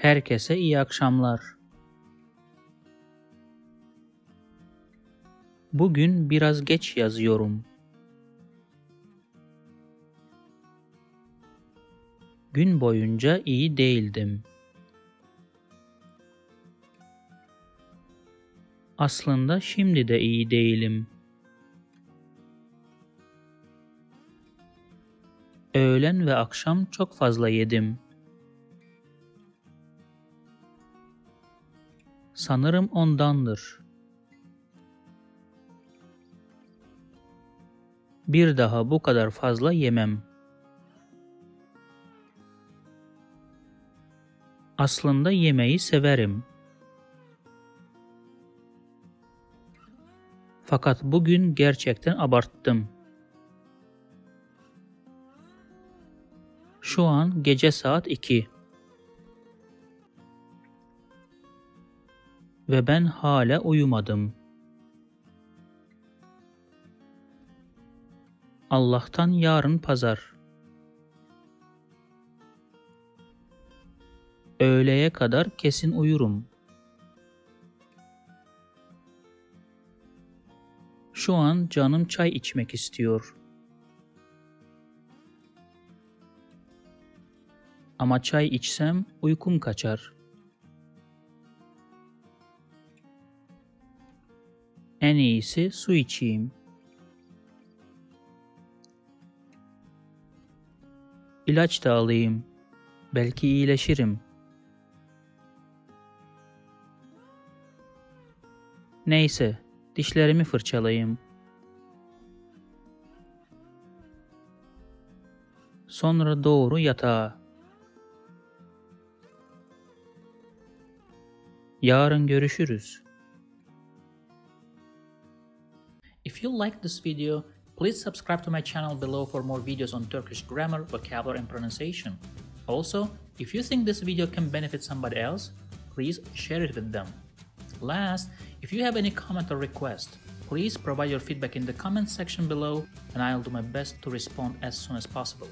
Herkese iyi akşamlar. Bugün biraz geç yazıyorum. Gün boyunca iyi değildim. Aslında şimdi de iyi değilim. Öğlen ve akşam çok fazla yedim. Sanırım ondandır. Bir daha bu kadar fazla yemem. Aslında yemeği severim. Fakat bugün gerçekten abarttım. Şu an gece saat 2. Ve ben hala uyumadım. Allah'tan yarın pazar. Öğleye kadar kesin uyurum. Şu an canım çay içmek istiyor. Ama çay içsem uykum kaçar. En iyisi su içeyim. İlaç da alayım. Belki iyileşirim. Neyse, dişlerimi fırçalayayım. Sonra doğru yatağa. Yarın görüşürüz. If you like this video, please subscribe to my channel below for more videos on Turkish grammar, vocabulary and pronunciation. Also, if you think this video can benefit somebody else, please share it with them. Last, if you have any comment or request, please provide your feedback in the comment section below and I'll do my best to respond as soon as possible.